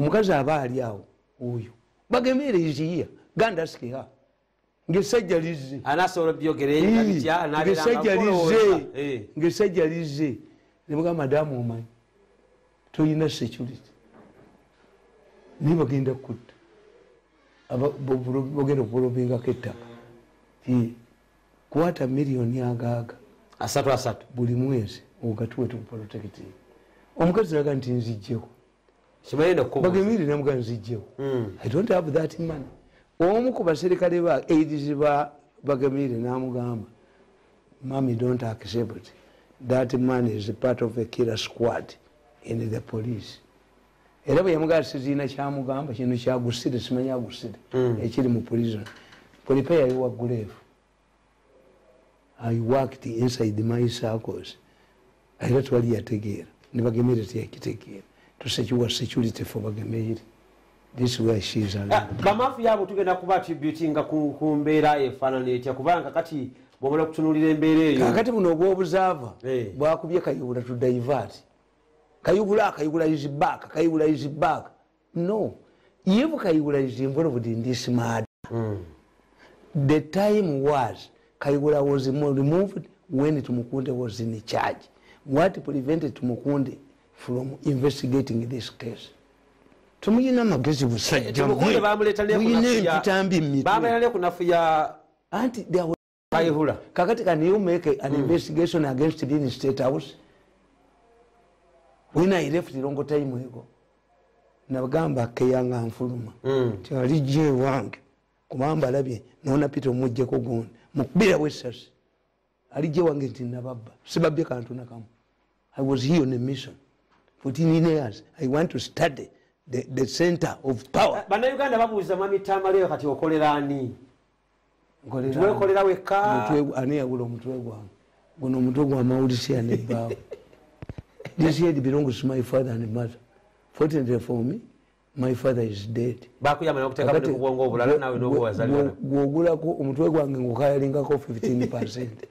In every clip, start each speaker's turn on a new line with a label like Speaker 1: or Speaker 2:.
Speaker 1: omukazi aba ali awo oyo. Bagemere iziya gandasikiha ngaesajja
Speaker 2: byogereye bitya?
Speaker 1: ngaesajja lizze nemuga madamu omanyi? Toyina security. Naye bagenda kutta. Bagenda kupolobingako ettaka. Kwata miliyoni agaaga.
Speaker 2: Asatu asatu.
Speaker 1: Buli mwezi ogatuwe tukuprotecting omukazi aga nti nzijjewo bagemire namuga nzijjewo i don't have that money omu ku baserikale ba aids ba bagemire namugamba mami don't accept that man is part of a killer squad in the police. Era bwe yamugamba siziina kyamugamba kino kyagusire simanyi agusire. Ekiri mu prison polipe yali wagguleevu i worked inside my circles. Era twali yategeera. Nebagemere teyakitegeera tusekiwa security for bagemere this where she is
Speaker 2: bamafu yabo tugenda kuba tributinga ku mbeera efaanana etya kubanga kati bwomala okutunulira embeera eyo
Speaker 1: kakati buno obwobuzaava bwakubye kayubula to divert. Kayubula kayubula is back kayubula is back. No. If kayubula is involved in this murder mm. the time was kayubula was removed when tumukunde was in charge. What prevented tumukunde from investigating this case. Tumuyina amagezi busajjamuyina empitambi
Speaker 2: mmitwe.
Speaker 1: anti kakati can you make an mm. investigation against it in state house. When i left longo time ego nabagamba keyanga nfuluma. Ti alijja ewange kubamba alabye nona pita omujjeko gundi mukubira bwesasi alijja ewange nti nababba. Sibabye kantu nakamu i was here on a mission 14 years i want to study the, the center of power.
Speaker 2: Bannayuganda babuuza mwami tamaleyo kati okolera ani? Weka
Speaker 1: ani? yagula omutwe gwange guno omutwe gwa mawulisi nebbaawo this head belongs to my father and mother. Fortunately for me my father is dead. Gwogulako omutwe gwange ngukayalingako 15 percent.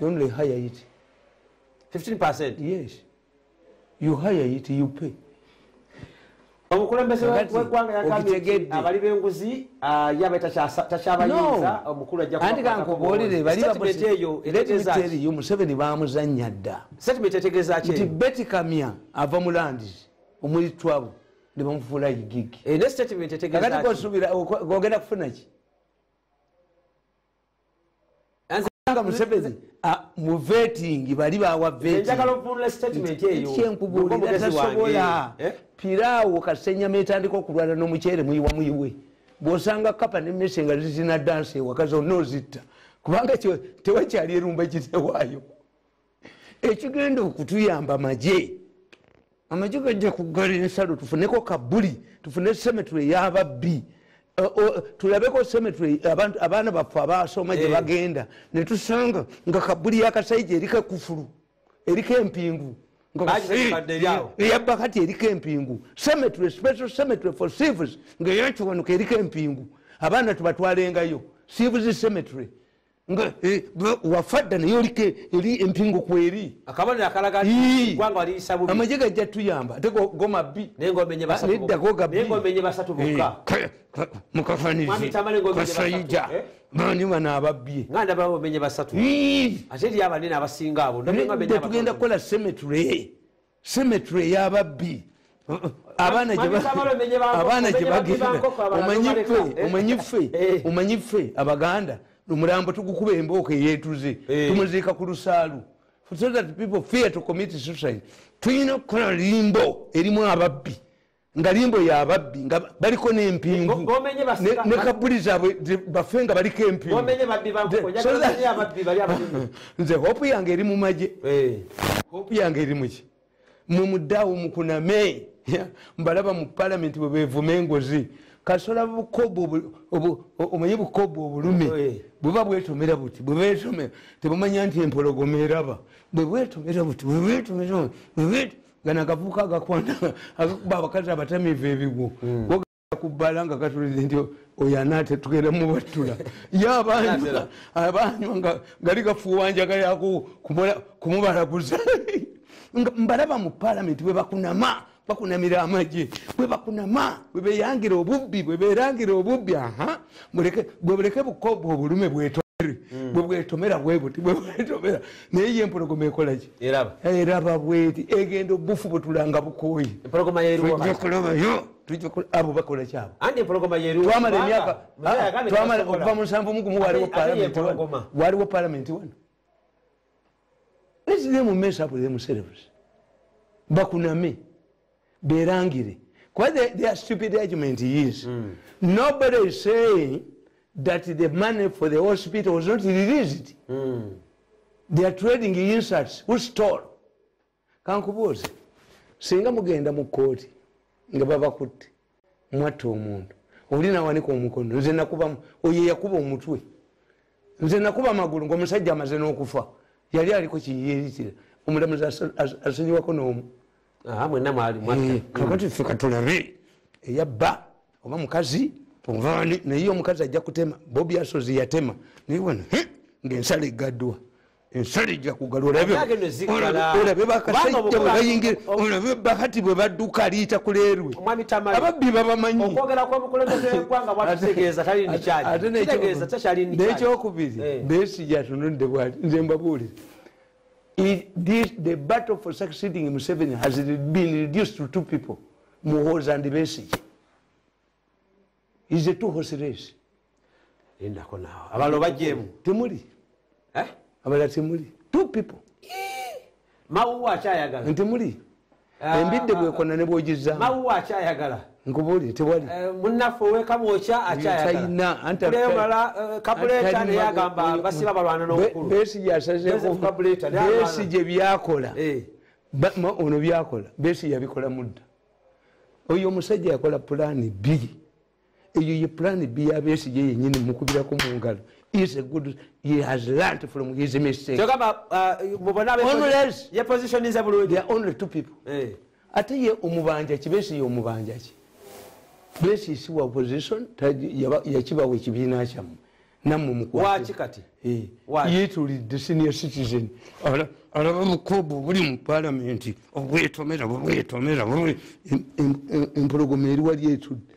Speaker 1: You only higher it.
Speaker 2: 15 percent?
Speaker 1: Yes you hire it you pay.
Speaker 2: Omukulembeze weggwanga yagambye abali benguzi yabe takyabayinza omukulu
Speaker 1: baliyo museveni bamuzanya dda. Nti beti kamya ava mu landis omuli twabo ne bamufuula igigi kakati gogenda kufuna ki? Nga museveni mu veting bali bawa vetingkyenkubuulira tasobola. piraawo kasenyama etandika okulwana n'omuceere muyiwa muyiwe bwosanga kapa nemese nga zizina dansi ewaka zonna ozitta. Kubanga tewakyali erumba kitewaayo ekigenda okutuyamba maje amaje gajja kugala ensalo tufuneko kabuli tufune semetule eyababbi tulabeko semetule abaana baffe abasoma gye bagenda netusanga nga kabuli yakasaija eriko ekufulu eriko empingu. Eyabba kati eriko empingu. Cemetery special cemetery for civils ngaeyakiwanuka eriko empingu. Abaana tubatwalengayo. Civils cemetery nga wafadda naye oliko eri. Empingu kweri amaje gajja tuyamba ate gomabbi neddako gabbi mukafanizikasayija bani bano ababbye? Tugenda kukola cemetery cemetery eyababbi. Abaana gyebagenda omanyi ffe abaganda omulambo tugukuba embooka eyetuze. Tumuziika ku lusaalu. So that people fear to commit suicide tulina okukola limbo erimu ababbi. Nga limbo yababbi nga baliko n'empingu. Ne kabuli zaabwe baffe nga baliko empingunze hope yange eri mu maje hope yange eri muki mwemuddaawo mukuname mbalaba mu palamenti bwe bevuma engozi kasola bukobo omanyi bukobo obulume bweba bwetomera buti bwebwetomera tebumanya nti empologoma eraba bwebwetomera buti bwebwetomera gana akavuuka agakwana agakuba abakazi abatamivu ebigo kubbala nga katulire nti oyo anaate tugenda mubattula ye abanywa abanywa nga gali gafuuwanja gayako kumubalaguza mbalaba mu palamenti bwe bakunama bakunamira amagye bwe bakunama bwe beyangira obubbi bwe berangira obubbi aha bwe buleke bukobwa obulume bwetomere bwe bwetomera bwebuti bwe bwetomera. Naye ye empologoma ekolaki eraba bweti egenda obufu bwetulanga bukooyi. Kulabayo abo bakola kyabo. Twamala emyaka twamala okuva mu nsanvu mugumu waliwo palamenti waliwo palamenti wano let's them mess up themselves bakuname berangire kwa the, their stupid argument is mm. nobody is saying that the money for the hospital was not released. Mm. they are trading inserts who stole? Kankubuuze singa mugenda mu kooti nga babakutte mwatta omuntu. Oli nawanika omukono. Nze nakuba oyo yakuba omutwe. Nze nakuba amagulu ngaomusajja amaze n'okufa. Yali aliko kiyeritira omulamuzi asonyiwako n'omu eh, kakati fe katulabe eyabba oba mukazi ovaani naye omukazi ajja kutema bobi asozi yatema naye wana ngaensala egaddwa ensala ejja kugalolabe bakasajja bwebayingira olabe bahati bwe badduka aliita kuleerwe ababbi babamanyi nekyokubiri besija atunudde bwati nze mbabuulire the battle for succeeding museveni has been reduced to two people muhoza and besije is a two horse race
Speaker 2: abalo bajemu.
Speaker 1: Temuli eh? abalala temuli two people.
Speaker 2: Mawuwa akyayagala
Speaker 1: ntemuli ah, embidde bwekona ne bwogizamu
Speaker 2: mawuwa akyayagala?
Speaker 1: Nkubuli tewali.
Speaker 2: Eh, munaffe owekabwokya akyayagala. basiba balwana
Speaker 1: nbesige asazebesige byakola eh. ono byakola besige yabikola mudda. Oyo omusajja yakola pulaani bbiri eyo ye pulaani b yabesige yenyini mukubiraku mu ngalo is a good he has learned from his mistake uh, they are only two people. Eh. ate ye omubanja ki besi ye omubanja ki? Besi isiwa opposition yakibawa ekibiina kyammwe nammwe
Speaker 2: mukwakati
Speaker 1: eh. yetulidde senior citizen. Alaba mukobo buli mu palamenti obwetomera bwebwetomera empologoma eriwali etudde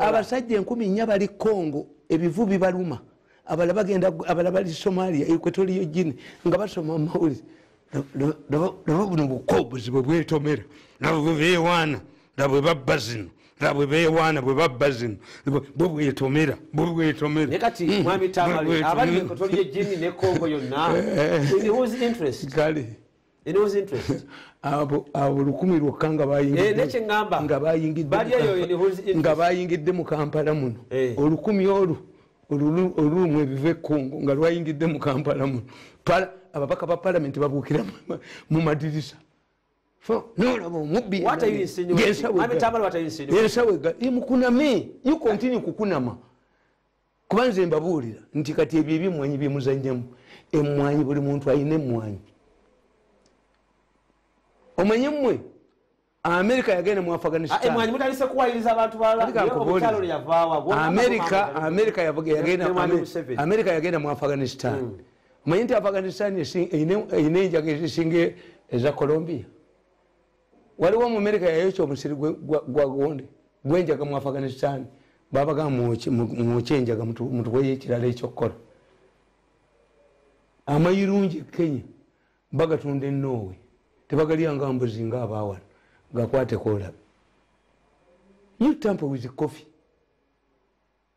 Speaker 1: abasajja enkumi nnya bali congo. Ebivu bibaluma. Abala bali somalia. Equatoriyo gini nga basoma mumawulire laba buno bukobuzi bwe bwetomera. Nabo bwe bewaana nabwe babba zino. Nabwe bewaana bwe babba zino. Bwe bwetomera bwe bwetomera. Kale abo lukumi lwokka nga bayingidde mu kampala muno. Eh. olukumi olwo olulimu ebiva ekongo nga lwayingidde mu kampala muno. Ababaka ba palamenti babuukira mu madirisa. Nolaba omubbiyensawemukuname yukontini kukunama. Kuba nze mbabuulira nti kati ebyo ebyemwanyi byemuzanyamu emwanyi buli muntu ayina emwanyi omanyi mmwe? Amerika yagenda mu afghanistanamerika yagenda mu afghanistan. Hmm. omanyi nti afghanistan eyina enjaga ezisinga eza colombia? Waliwo mu amerika yayokya omusiri gwa gonde gwenjaga mu afghanistan. Babaga mwokyenjaga mutuweyo ekirala ekyokukola. Amayirungi ekenya bagatunda enowe tebagalyanga mbuzi nga abawano gakwateko olabe yutampa wizi kofi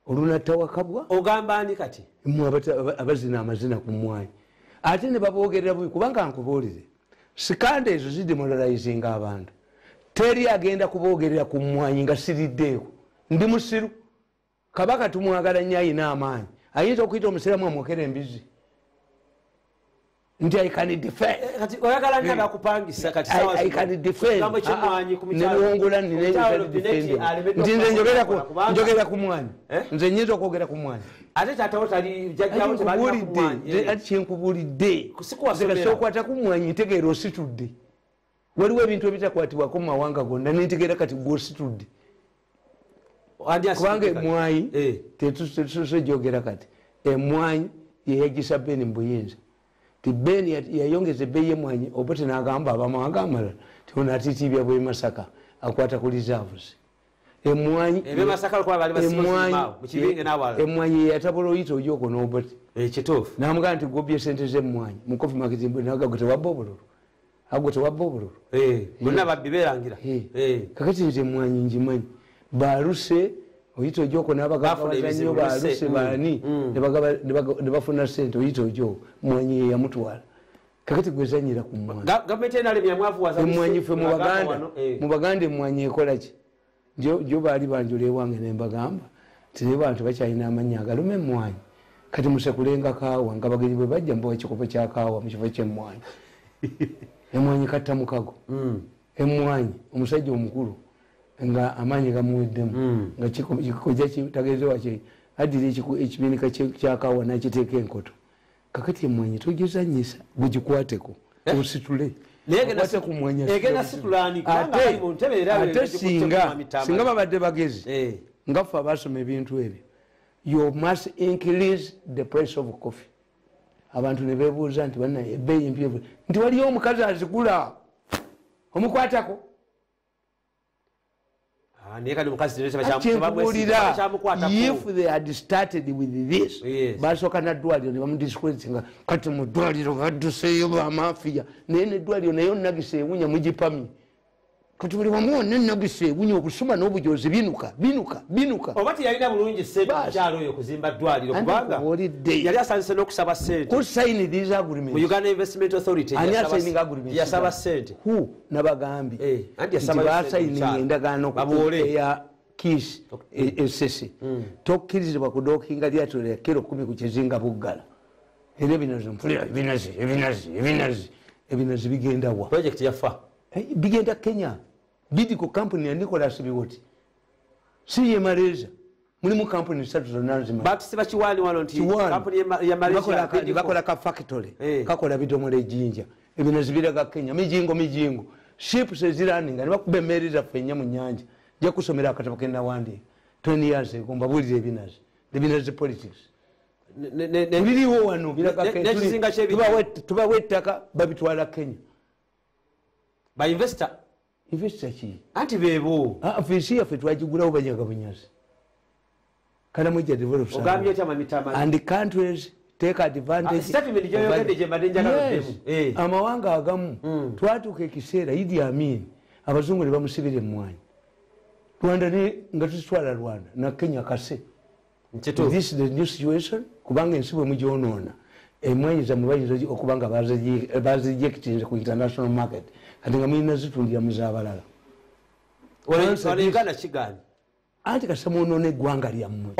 Speaker 1: olunatawakabwa
Speaker 2: ogambani kati?
Speaker 1: Abazina amazina ku mwanyi. Ate ne babogerera bubi kubanga nkubuulire sikanda ezo zidemoralizinga abantu. Teri agenda kubogerera ku mwanyi nga siriddeeko ndi musiru. Kabaka tumwagala nnyo ayina amaanyi ayinza okuyita omusiramu amwokera embizi nti ikanidefendnewongula nti nze njogera ku mwanyi. Nze nyinza okwogera ku mwanyi. Ati kyenkubulidde sokwata ku mwanyi ntegeera ositudde. Waliwo ebintu ebitakwatibwako mumawanga gonna nentegeera kati gweositudde kubanga emwanyi tetusose jogera kati. Emwanyi yeyagisa beni mbuyinza ti ben yayongeza ebbeyi yemwanyi obote nagamba abamawanga amalala tiona atitibya bwe masaka akwata ku reserves. Emwanyi yeyatabula oyita ojoko nobote namugaa nti gobye sente zemwanyi mukofi makitimbnagago tewabba obululu. Ago tewabba obululu. Kakati nti emwanyi njimanyi baluse oyita ojoko nabagabazanyo baluse bani nebafuna sente oyita ojoko mwanyi yeyamutwala kakati gwezanyira ku mwanyiemwanyi fe mubaganda emwanyi ekolaki jo baali banjula ewange nembagamba tinaye bantu bakyalina amanya agaluma emwanyi kati musekulenga kaawa nga bagenyi bwe bajja mbawa ekikopo kyakaawa mukifo kyemwanyi emwanyi katta mukago. Emwanyi omusajja omukulu nga amaanyi gamuweddemu. Nga kikoja kitagezewaki addira ekibinika kyakaawa nakiteeka enkoto. Kakati emwanyi togizanyisa bwegikwateko ositule ate singa babadde bagezi ngaffe abasoma ebintu ebyo you must increase the price of coffee. Abantu nebebuuza nti bana ebeeyi mpyevu nti waliyo omukazi azigula omukwatako if they had started with this basooka naddwaliro nebamudisquensinga kati mudwaliro badduseeyo bamafiya naye neddwaliro naye onagisa ewunya mugipamye kati buli wamu wonna enagisa ewunya okusuma n'obujozi binuka binuka binuka.
Speaker 2: Oba tiyalina bulungi sente mukyalo oyo okuzimba ddwaliro kubanga yali asanyuse n'okusaba sente
Speaker 1: kusaini these agreements.
Speaker 2: Mu uganda investment authority
Speaker 1: ani asaininga agreements?
Speaker 2: yasaba sente
Speaker 1: hu nabagambye. Nti basayininga endagaano eya kis esese tokkirizibwa kudookinga lyato lya kiro kumi ku kizinga buggala. Era ebinazi mpulira ebinazi ebinazi ebinazi ebinazi bigenda wa?
Speaker 2: Project yafa
Speaker 1: bigenda kenya. Bidico company ya nicolas biwoti si ye malaysia. Mulimu kampuni satu zonnazibakola ka factory. Kakola bidomola ejinja ebinazi biraga kenya. Mijingo mijingo. Ships eziraninga nibakuba emeeri zaffe enya mu nyanja. Jakusomera akatabo kenawandika 20 years ago mbabulira ebinazi ebinazi politics. Biriwo wano tubawa ettaka babitwala kenya
Speaker 2: bainvesta
Speaker 1: investa ki?
Speaker 2: Anti bebo.
Speaker 1: Fensi yaffe twagigulawo banyaga bunyazi kanamweja
Speaker 2: ogambye otya mamitama
Speaker 1: and countries take advantage
Speaker 2: gyembadde njagaladdemu
Speaker 1: amawanga agamu. Twatuuka ekiseera idi amin abazungu ne bamusibira emwanyi rwanda nga tutwala rwanda na kenya kase. This the new situation kubanga ensi bwe mugyonoona. Emwanyi zammwe bayinza okuba nga bazijectinze ku international market kati nga mulina zitundira muzabalala
Speaker 2: olengana kigani
Speaker 1: anti kasita mwonoona eggwanga lyammwe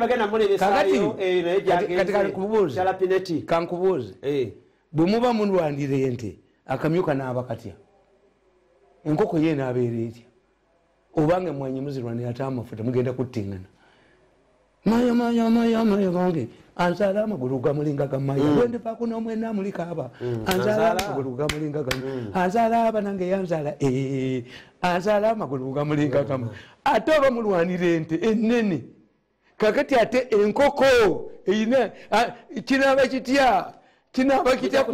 Speaker 2: bagenda munebesayonayejagenzealapineti
Speaker 1: kankubuuze bwe muba mulwanira ente akamyuka naaba katya enkoko ye naabeera etya? Obanga emwanyi muzirwanira ate amafuta mugenda kuttingana. Maya anzala amagulu gamulinga gamaya lwendivaku nomwena amulikaaba anzala amagulu gamulinga gam anzala aba nange yanzala anzala amagulu gamulinga gam ate oba mulwanira ente enene kakati ate enkoko eyina kinaba kitya? Kinaba kitya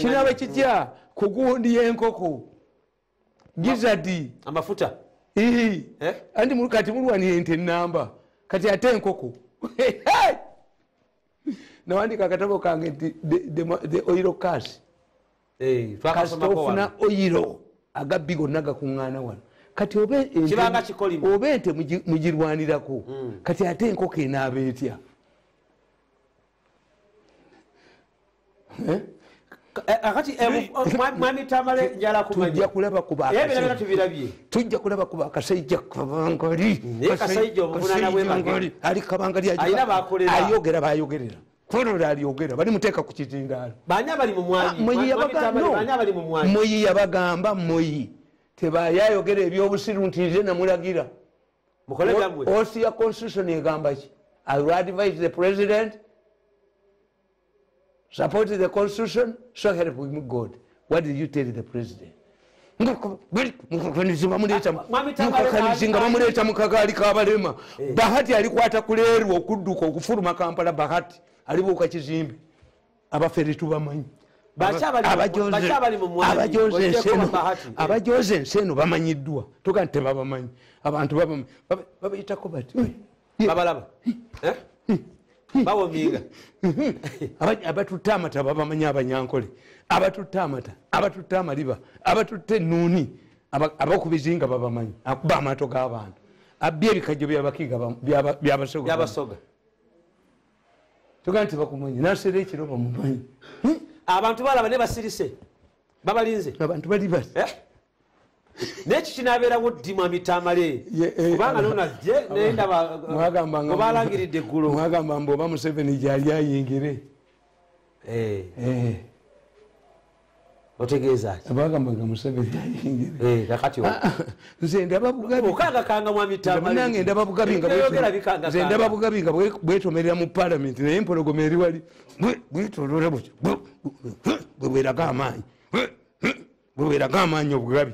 Speaker 1: kinaba kitya kugundi yenkoko? Gizadi.
Speaker 2: Amafuta
Speaker 1: anti kati mulwanira ente enamba kati ate enkoko nawandika akatabo kange nti the oiro cas kasita ofuna oiro agabbi gonna gakuŋŋaana wano. kati oba ente mugirwanirako. Kati ate enkoko enaaba etya tujja kulaba tujja kulaba kuba akasajja kabangali. Ali kabangali ayogera bayogerera kunola alyogera balimuteeka ku kizindaalo moyi yabagamba moyi tebayayogera ebyobusiru nti nze namulagira. Osi ya constitution egamba ki? I will advise the president support the constitution so help me god. What did you tell the president? Mukakanizinga bamuleeta mukagaali kabalema bahati alikwata kuleerwa okudduka okufuluma kampala bahati alibuuka kizimbe abaffe tetubamanyi abajoza ensi eno bamanyiddwa tuga nti tebabamanyi abantu babayitako bati? Amata babamanyi abanyankole. Abatutte amata abatutte amaliba abatutte enuuni abakubizinga babamanyi akuba amaato g'abantu abbye ebikajjo byabakiga byabasoga tuga nti bakumanyi nasera ekiro bamumanyi
Speaker 2: abantu balaba ne basirise babalinze.
Speaker 1: Abantu bali bati eh?
Speaker 2: nekyo kinabeerawo ddimu amitamale. Eh, kubanga nonajje nayendabalangiridde eggulo.
Speaker 1: mwagamba mbe oba museveni gyali ayingire
Speaker 2: eh.
Speaker 1: otegeezakibagambanga museveni ayingire ah, ah. nze ndaba bugabiange ndaba bugabi ndaba bugabi nga bwetomerera mu palamenti naye empologoma eri wali. Bwetolole butyo bwebweraga amaanyi. Bwebweraga amaanyi obugabi.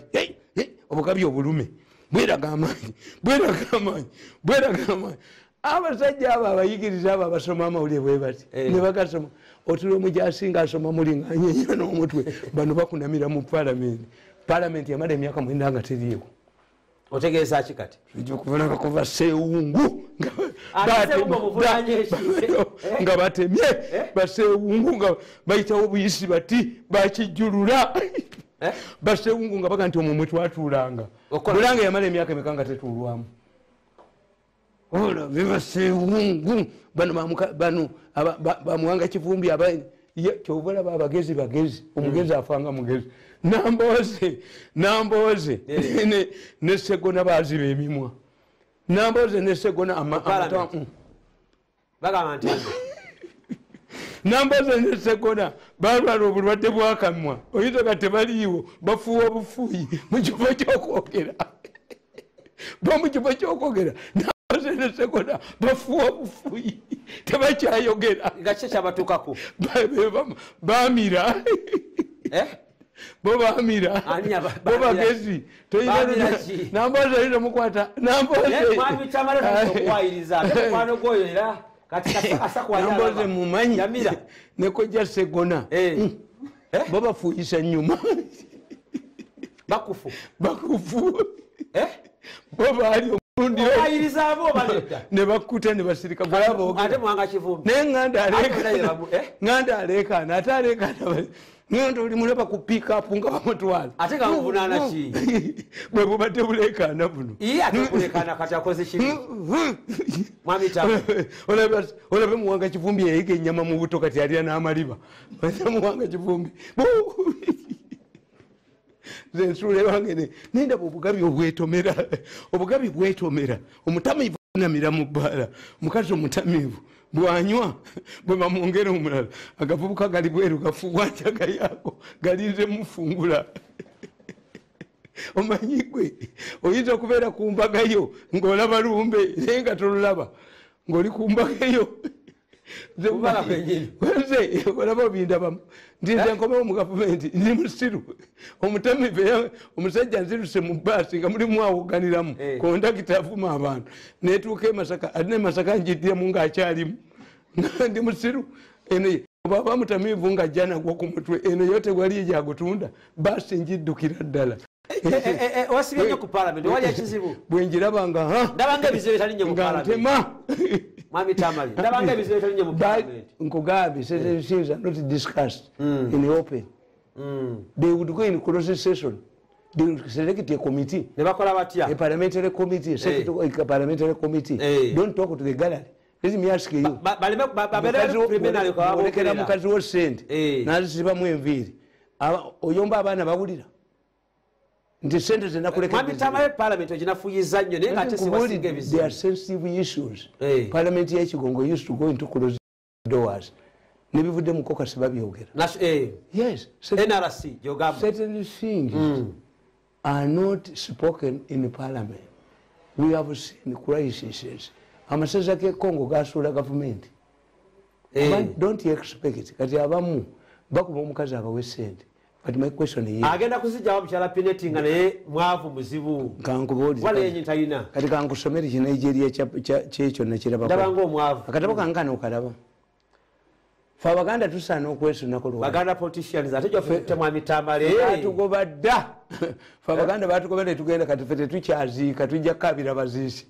Speaker 1: Obugabi obulume. Bweraga amaanyi. Bweraga amaanyi. Bweraga amaanyi. Abasajja abo abayigiriza abo abasoma amawulire bwe bati. Eh. nebagasoma otula omujasinga asoma muli nganyenya n'omutwe. Bano bakunamira mu palamenti palamenti yamala emyaka mwenda nga teriiko
Speaker 2: otegeeza ki kati?
Speaker 1: Okuvanaka kuva sewungu nga batemye. Eh? basewungu nga bayitawo obuyisi bati bakijulula. Eh? basewungu nga baga nti omwo mwe twatuulanga. Bulanga yamala emyaka emeka nga tetuulwamu? Olabe basewungu bano bamuwanga kivumbi kyobalaba abagezi bagezi omugezi hmm. afanga mugezi. Namboze namboze. Eh. nesegona baziba emimwa. Namboze nesegona nambaza nesegona balwala obulwadde bwakamwa oyinza ga tebaliiwo bafuuwa bufuuyi mukifo kyokwogera. Bamukifo kyokwogera nambaza nesegona bafuuwa bufuuyi tebakyayogera
Speaker 2: ngakyekyabatukako
Speaker 1: bamira eh? bo bamira bo bagezi nambaza yina mukwata. Nambaze namboze mumanyi. Nekoja segona. Eh. mm. eh? bo bafuyisa nyuma.
Speaker 2: Bakufu.
Speaker 1: Bakufu. Eh? Bo bali nebakuta nebasirika naye ŋanda alekana ate alekana nonti oli mulaba ku pikapu nga bamutwala.
Speaker 2: Ate nga muvunana ki?
Speaker 1: Bwe bubadde bulekana buno.
Speaker 2: Ate kulekana kati akoze kibi.
Speaker 1: Olabe muwanga kivumbi yayiga enyama mu buto kati alya n'amaliba. Muwanga kivumbi zensula ewange nendaba obugabi obwetomera obugabi bwetomera omutamivu namira mu bbaala omukazi omutamivu bwanywa bwe bamwongera omulala agavubuka gali bweru gafuwanjaga yaako galinze mufungula. Omanyi gwe oyinza okubeera ku mbagayo ng'olaba lumbe naye nga tolulaba ng'oli ku mbagayo nze olaba obindabamu nti nze eh? nkomewo mu gavumenti ndi musiru. Omutamive omusajja nziruse mu baasi nga mulimu awoganiramu. Eh. kondakita avuma abantu. Netuuka emasaka ate nemasaka njiddiramu ngaakyalimu ndi musiru baba mutamivu nga jana kwa ku mutwe eno wali ya kutunda basi njiddukira ddala
Speaker 2: Eh, wasibye nnyo ku palamenti wali ekizibu
Speaker 1: bwenjirabanga
Speaker 2: ndabanga ebizibu nyo mu
Speaker 1: ntema
Speaker 2: mwami tamali. Ndabanga ebizibu bitalinye mu palamenti
Speaker 1: nkugambye sese things are not discussed mm. in open. Mm. they would go in closed session. They would select a committee.
Speaker 2: Ne bakola batya?
Speaker 1: A parliamentary committee hey. a parliamentary committee. Hey. don't talk to the gallery let me ask you olekera mukazi wo sente nazisibamu enviiri oyomba abaana bawulira. Nti sente ebizibu. sensitive issues. Hey. parliament yekigongo used to go into closed doors. Nebivudde mukokasi babyogera.
Speaker 2: Hey. yes
Speaker 1: certain things mm. are not spoken in parliament. We have seen crises amasaza gekongo gasuula gavumenti. Hey. don't expect? Kati abamu bakuba omukazi abawe sente
Speaker 2: agenda kuzijawo mukyala pineti nga naye mwavu muzibu. Walenyintalina
Speaker 1: kati kankusomere kinigeria kyekyo kange kano okalaba. Fe abaganda tusaana okwesunako
Speaker 2: baganda politicians ate gyofe temwamitambale
Speaker 1: batugoba dda fe abaganda batugoba netugenda kati fe tetukyaziika tujja kukabira baziisi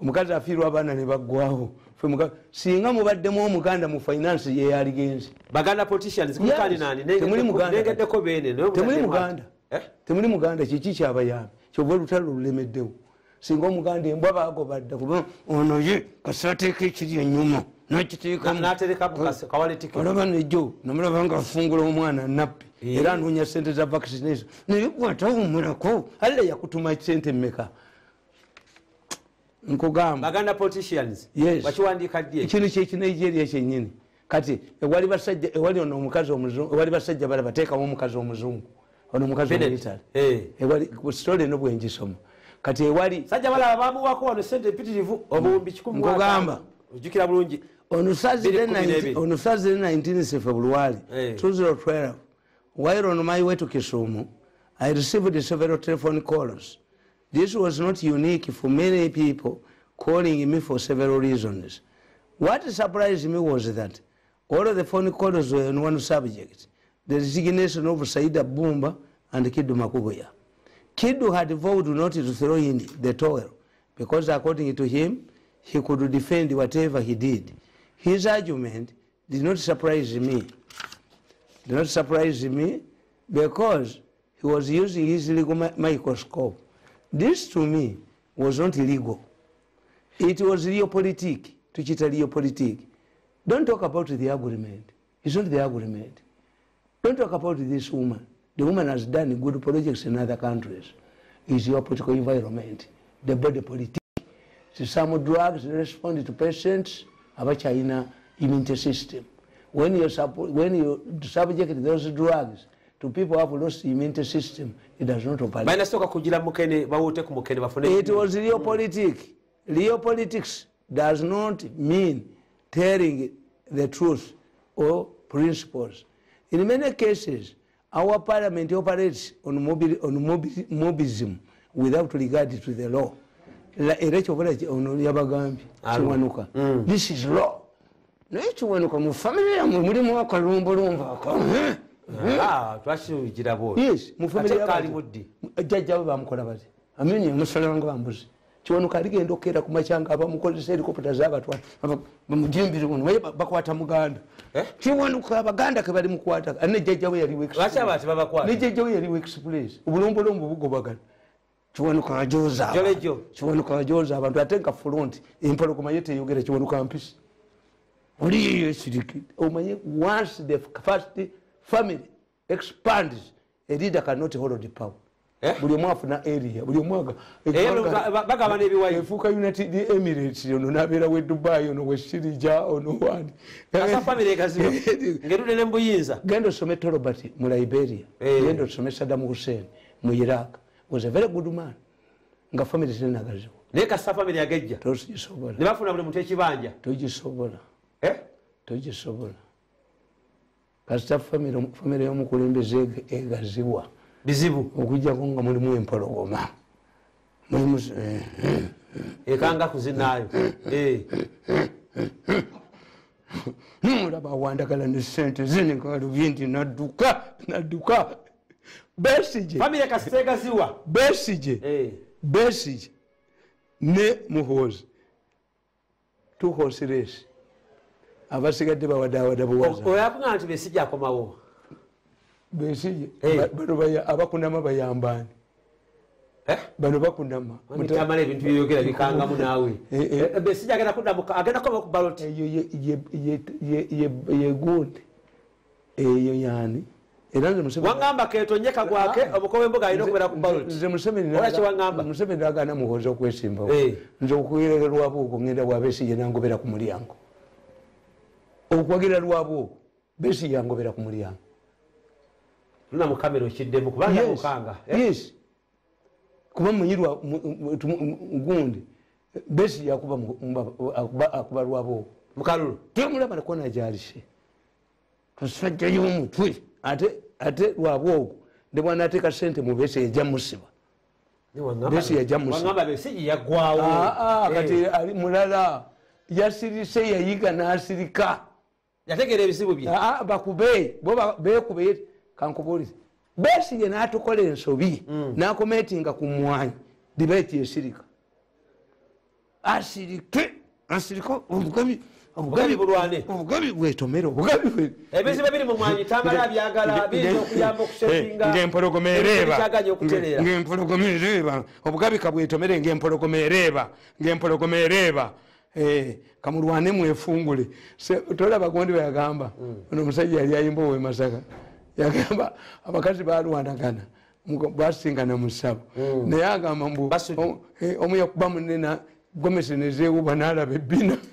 Speaker 1: omukazi afiirwa abaana ne baggwawo singa mubaddemu omuganda mu finance yeyaligenzi temuli muganda. temuli muganda. kiki kyabayambi? Kyova olutalo lulemeddewo. Singa omuganda embwa bagobadda kuba ono ye kasateeka ekiri enyuma nakiteekaolaba nejo namulaba nga afungula omwana nappi era anoonya sente za vaccination. Nayekwatawumulako alla yakutuma sente mmeka nkugambakino kyekinigeria kyenyini kati ewali basajja ewali ono omukazi omuzungu ewali basajja bala bateekamu omukazi omuzungu. Ono omukazi omuyitale. ewali sitole eno bwengisoma kati ewali
Speaker 2: sajja balaba bamuwako wano sente empitirivu obuwumbi kikumi
Speaker 1: nkugamba.
Speaker 2: Ojjukira bulungi.
Speaker 1: Ono sazire 19 february. 2012 while on my way to kisumu i received several telephone calls this was not unique for many people calling me for several reasons. What surprised me was that all of the phone calls were on one subject the resignation of saida bumba and kidu makubuya. Kidu had vowed not to throw in the towel because according to him he could defend whatever he did. His argument did not surprise me. Did not surprise me because he was using his legal microscope this to me was not illegal it was reopolitik tuchita reopolitik don't talk about the agreement. It's not the agreement. Don't talk about this woman. The woman has done good projects in other countries. It's your political environment. The body politic. Some drugs respond to patients abakyalina immunity system. When you, when you subject those drugs to people have lost immunity system it does not operate.
Speaker 2: Bainasooka kugira mukene bawute ku mukene bafune
Speaker 1: it was real politic real politics does not mean telling the truth or principles. In many cases our parliament operates on, mobil, on mobil, mobilism without regard to the law. Era kyobola ono yabagambye kiwanuka. This is law. Naye kiwanuka mu famiry yamwe mulimu akalumbolumba jjajjawe bamukola bati amini musalanga bambuzi. Kiwanuka aligenda okera ku macyanga abamukozesa helikopta zabatwala. Bamujimbire uno naye bakwata muganda. Kiwanuka abaganda kebali mukwata ane jjajjawe yaliwo yaliwo express. Obulombolombo bugobagana. Kiwanuka ajoza abantu ate nga front empologoma ye teyogera kiwanuka mpisi. Oliyo esiriki omanye once the first family expands a leader cannot hold the power. Buli omu afuna area buli
Speaker 2: omubagaba nebiwayi
Speaker 1: efuuka united emirates ono nabeerawo edubai ono wesirija ono wani?
Speaker 2: Ngerudde nembuyinza
Speaker 1: genda osome torobert mu liberia. Genda osome saddam hussein mu iraq. Was a very good man. Nga family zinagaziwo
Speaker 2: naye kasa family agejja.
Speaker 1: Togisobola.
Speaker 2: Nebafuna buli muntu ekibanja
Speaker 1: togisobola. Togisobola kasita famire y'omukulembeze egazibwa
Speaker 2: bizibu.
Speaker 1: Okujjako nga mulimu empologoma.
Speaker 2: Ekanga kuzinaayo
Speaker 1: nomulaba awandagala ne sente zinengalubye nti nadduka nadduka. Besige
Speaker 2: famire kasitegaziwa
Speaker 1: besige besige ne muhoozi. Tuhosi resi abasigadde bawadawada
Speaker 2: buwazaoyakuga nti besije akomawo
Speaker 1: besije abakunama bayambani bano bakunama.
Speaker 2: Tamala ebintu byeyogera bikangamu naawe? Besije agenda koma ku baloti
Speaker 1: yegundi eyo yani
Speaker 2: wagamba ketonyeka gwake omukowe embuga alina okubeera ku
Speaker 1: museveni agana muhoza okwesimbawo. Nze okugerera lwabuugo ngenda bwabesije nangobera ku mulyango okwagerera lwabuugo besije angobera ku mulyango.
Speaker 2: Luna mukamera okiddemu kubanga mukanga
Speaker 1: yes. Kuba muyirwa gundi besije akuba lwabuugo
Speaker 2: mukalulu.
Speaker 1: Temulaba nakona jalise kasajja y'omutwe ate ate lwabwe ogwo ne bwanateeka sente mu besi ejja musiba besi yajja musiba kati ali mulala yasirise yayiga n'asirika
Speaker 2: yategeera ebizibu bye.
Speaker 1: Ah, ah, bakube bekube kankubulire besige natukola ensobi nakometinga ku mwanyi dibeti esirika. Asirike asirike obugabi
Speaker 2: Obugabi bulwane.
Speaker 1: obugabi
Speaker 2: ebizibu ebiri mu mwanyi tamala byagala biyinza okuyamba okusetinga
Speaker 1: ngempologoma ereeba. ngempologoma ereeba. Obugabi kabwetomere ngempologoma ereeba. Ngempologoma ereeba kamulwane mwefungule. Tolaba gondi bweyagamba ono omusajja yali ayimba owe masaka. Yagamba abakazi balwanagana basingana mu ssabo. Naye agamba mbu eh, omu yakuba munena gomesi nezewuba nalaba ebbina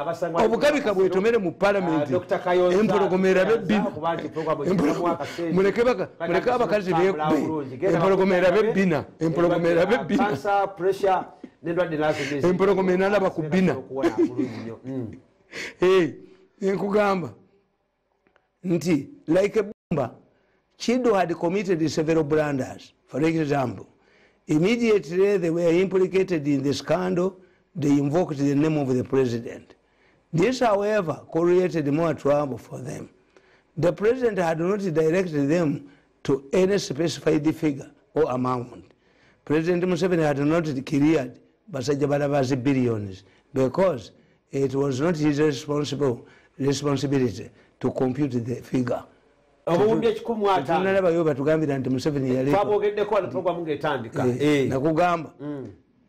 Speaker 2: abasangwa
Speaker 1: obugabi kabwetomere mu palamenti
Speaker 2: Ah, Dr. Kayonza
Speaker 1: empologoma erabe
Speaker 2: yaza okuba nti program ekiramu akasente.
Speaker 1: muleke abakazi
Speaker 2: Kutambula
Speaker 1: bekube
Speaker 2: bulungi. Genda
Speaker 1: empologoma
Speaker 2: bakutambula
Speaker 1: erabe
Speaker 2: be,
Speaker 1: bina empologoma
Speaker 2: endwadde
Speaker 1: erabe
Speaker 2: ya
Speaker 1: bina
Speaker 2: cancer, pressure, n'endwadde nazo n'ezimu.
Speaker 1: Empologoma enalaba ku bina.
Speaker 2: Okuwona bulungi nnyo. Mm.
Speaker 1: Eh, nkugamba nti like ebumba chido had committed several blunders for example immediately they were implicated in the scandal. They invoked the name of the president. This however created more trouble for them. The president had not directed them to any specified figure or amount. President museveni had not cleared basajja balabazi billions because it was not his responsible responsibility to compute the figure
Speaker 2: obuwumbi ekikumi
Speaker 1: batugambira nti museveni
Speaker 2: yaleetwabogeddeko wano programu ng'etandika
Speaker 1: Eh,
Speaker 2: Eh.
Speaker 1: nakugamba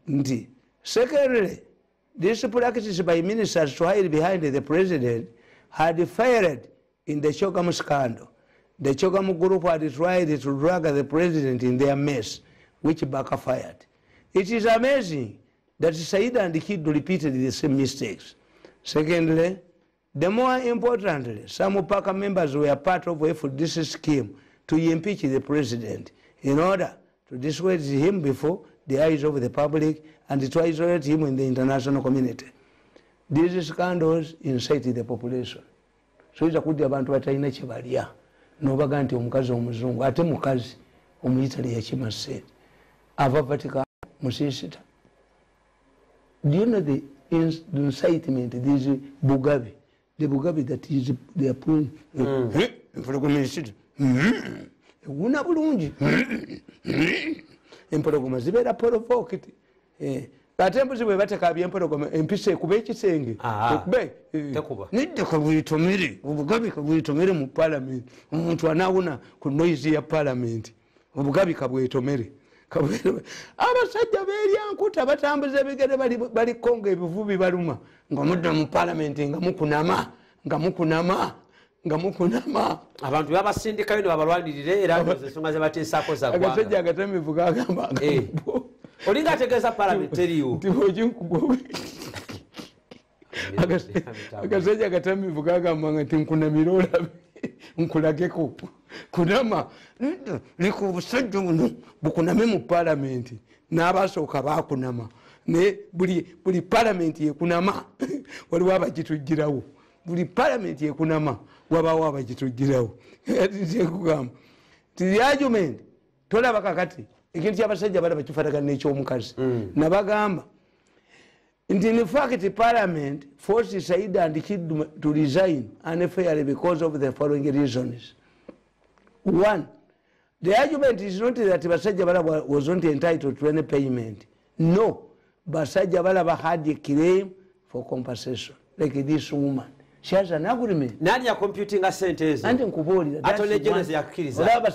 Speaker 1: nti secondly this practice by ministers to hide behind the president had failed in the chogam scandal. The chogam group had tried to drag the president in their mess which backfired. It is amazing that said and kid repeated the same mistakes. Secondly the more importantly some park members were part of this scheme to impeach the president in order to dissuade him before the eyes of the public and to isolate him in the international community. These scandals incite the population. soyinza kudya abantu batalina kyebalya nobaga nti omukazi omuzungu ate mukazi omuyitali yakima sente ava vatican musinsita do you know the incitement these bugabi the bugabi that is they are putting empologoma ensita ewuna bulungi. Empologoma zibeera provoked. Eh, ate embuzi bwe batekabya empologoma empisa ekuba ekisenge.
Speaker 2: Ah,
Speaker 1: ekube eh,
Speaker 2: tekuba.
Speaker 1: nedda kabwitomere obugabi kabwitomere mu palamenti omuntu anawuna ku noizi ya palamenti obugabi kabwetomere Kabwetomere. Abasajja beryankuta batambuza ebigere bali- baliko nga ebivu bibaluma nga mudda mu palamenti nga mukunama nga mukunama nga mukunama.
Speaker 2: Abantu babasindikayo ne babalwanirire era ensonga zebateesako
Speaker 1: agasajja
Speaker 2: zaggwanga
Speaker 1: agatamivu gagamba
Speaker 2: Eh. olinga ategeeza palamenti
Speaker 1: bwokinkuba agasajja agatamivu gagambanga nti nkunamire olabe nkulageko kunama leka obusajja buno bukuname mu palamenti n'abasooka bakunama naye buli palamenti yekunama waliwo abagitugirawo buli palamenti yekunama wabawo abagitugirawo kugamba ti argument tolaba kakati ekintu kyabasajja balaba kifaanagana n'ekyomukazi. Nabagamba nti in fact parliament forced said and kid to resign unfairly because of the following reasons. One the argument is not that basajja balaba was not entitled to any payment. No basaja balaba had a claim for compensation like this woman. She has an agreement.
Speaker 2: Nani ya computing a
Speaker 1: sentence? Nani ya nkubuulira
Speaker 2: Atole General yakkiriza.
Speaker 1: olaba